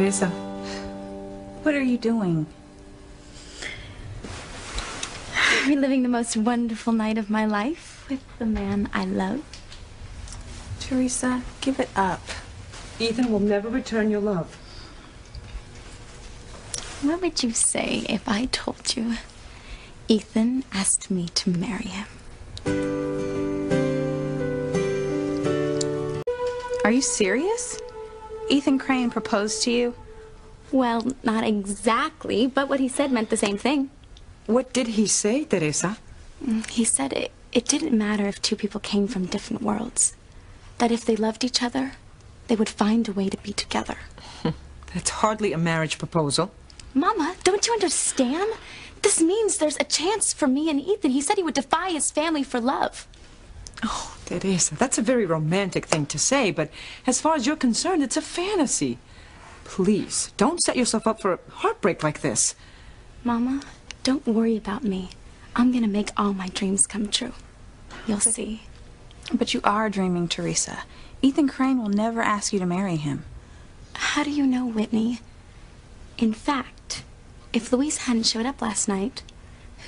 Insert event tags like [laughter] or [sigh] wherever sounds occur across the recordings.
Theresa. What are you doing? Reliving the most wonderful night of my life with the man I love. Theresa, give it up. Ethan will never return your love. What would you say if I told you Ethan asked me to marry him? Are you serious? Ethan Crane proposed to you? Well, not exactly, but what he said meant the same thing. What did he say, Theresa? Mm, he said it, it didn't matter if two people came from different worlds. That if they loved each other, they would find a way to be together. [laughs] That's hardly a marriage proposal. Mama, don't you understand? This means there's a chance for me and Ethan. He said he would defy his family for love. Oh, Theresa, that's a very romantic thing to say, but as far as you're concerned, it's a fantasy. Please, don't set yourself up for a heartbreak like this. Mama, don't worry about me. I'm gonna make all my dreams come true. You'll see. But you are dreaming, Theresa. Ethan Crane will never ask you to marry him. How do you know, Whitney? In fact, if Luis hadn't showed up last night,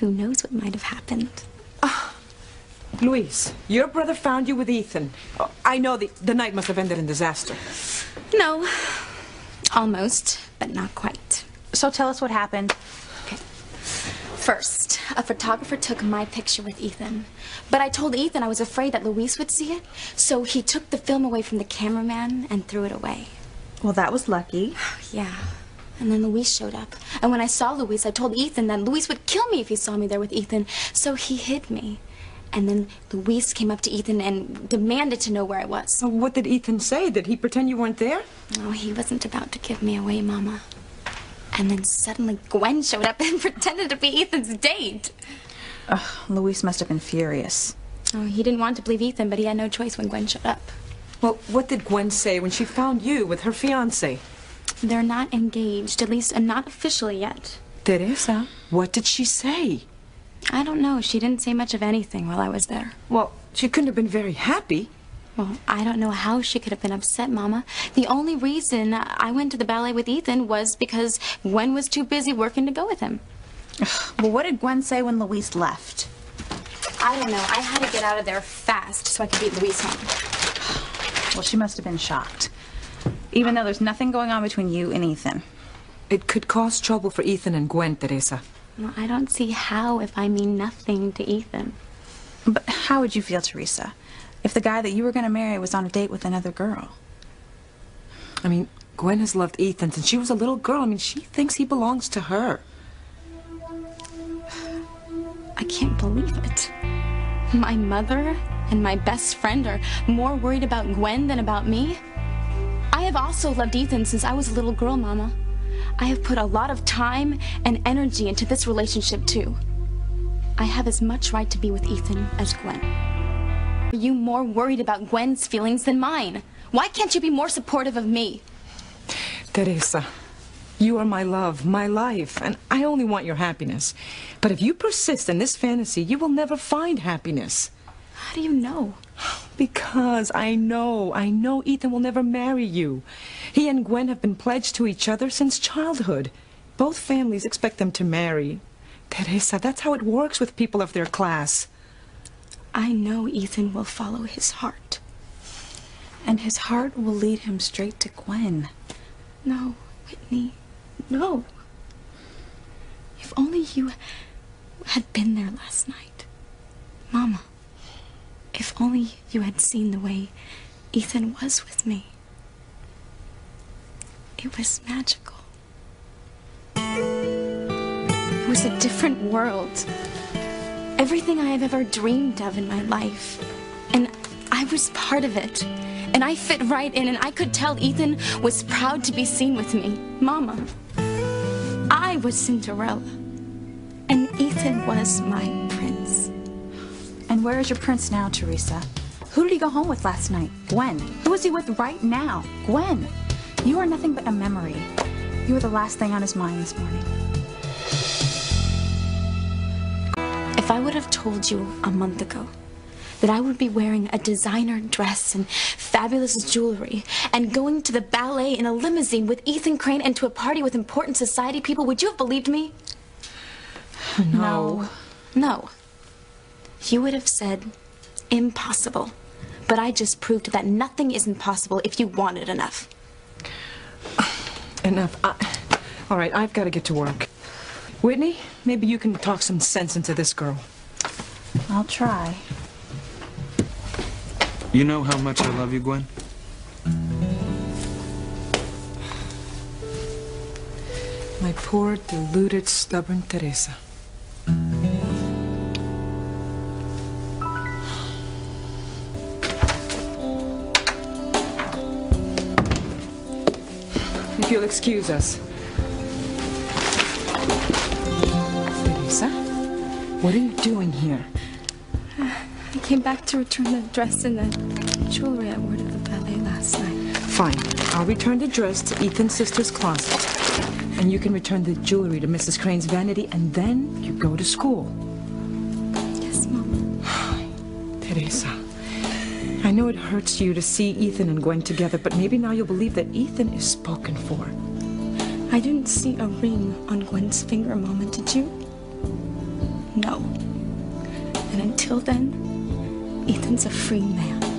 who knows what might have happened? Luis, your brother found you with Ethan. Oh, I know the, the night must have ended in disaster. No. Almost, but not quite. So tell us what happened. Okay. First, a photographer took my picture with Ethan. But I told Ethan I was afraid that Luis would see it, so he took the film away from the cameraman and threw it away. Well, that was lucky. [sighs] Yeah. And then Luis showed up. And when I saw Luis, I told Ethan that Luis would kill me if he saw me there with Ethan. So he hid me. And then Luis came up to Ethan and demanded to know where I was. So what did Ethan say? Did he pretend you weren't there? Oh, he wasn't about to give me away, Mama. And then suddenly Gwen showed up [laughs] and pretended to be Ethan's date. Ugh, Luis must have been furious. Oh, he didn't want to believe Ethan, but he had no choice when Gwen showed up. Well, what did Gwen say when she found you with her fiance? They're not engaged, at least not officially yet. Theresa, what did she say? I don't know. She didn't say much of anything while I was there. Well, she couldn't have been very happy. Well, I don't know how she could have been upset, Mama. The only reason I went to the ballet with Ethan was because Gwen was too busy working to go with him. Well, what did Gwen say when Luis left? I don't know. I had to get out of there fast so I could beat Luis home. [sighs] Well, she must have been shocked. Even though there's nothing going on between you and Ethan. It could cause trouble for Ethan and Gwen, Theresa. Well, I don't see how if I mean nothing to Ethan. But how would you feel, Theresa, if the guy that you were going to marry was on a date with another girl? I mean, Gwen has loved Ethan since she was a little girl. I mean, she thinks he belongs to her. I can't believe it. My mother and my best friend are more worried about Gwen than about me. I have also loved Ethan since I was a little girl, Mama. I have put a lot of time and energy into this relationship, too. I have as much right to be with Ethan as Gwen. Are you more worried about Gwen's feelings than mine? Why can't you be more supportive of me? Theresa, you are my love, my life, and I only want your happiness. But if you persist in this fantasy, you will never find happiness. How do you know? Because I know, I know Ethan will never marry you. He and Gwen have been pledged to each other since childhood. Both families expect them to marry. Theresa, that's how it works with people of their class. I know Ethan will follow his heart. And his heart will lead him straight to Gwen. No, Whitney, no. If only you had been there last night. Mama, if only you had seen the way Ethan was with me. It was magical. It was a different world. Everything I have ever dreamed of in my life. And I was part of it. And I fit right in, and I could tell Ethan was proud to be seen with me. Mama, I was Cinderella. And Ethan was my prince. And where is your prince now, Theresa? Who did he go home with last night? Gwen. Who is he with right now? Gwen. You are nothing but a memory. You were the last thing on his mind this morning. If I would have told you a month ago that I would be wearing a designer dress and fabulous jewelry and going to the ballet in a limousine with Ethan Crane and to a party with important society people, would you have believed me? No. No. You would have said impossible. But I just proved that nothing is impossible if you want it enough. [sighs] Enough. I, all right, I've got to get to work. Whitney, maybe you can talk some sense into this girl. I'll try. You know how much I love you, Gwen? My poor, deluded, stubborn Theresa. You'll excuse us. Theresa, what are you doing here? I came back to return the dress and the jewelry I wore to the ballet last night. Fine. I'll return the dress to Ethan's sister's closet. And you can return the jewelry to Mrs. Crane's vanity, and then you go to school. Yes, Mom. [sighs] Theresa, I know it hurts you to see Ethan and Gwen together, but maybe now you'll believe that Ethan is spoken for. I didn't see a ring on Gwen's finger, Mama, did you? No. And until then, Ethan's a free man.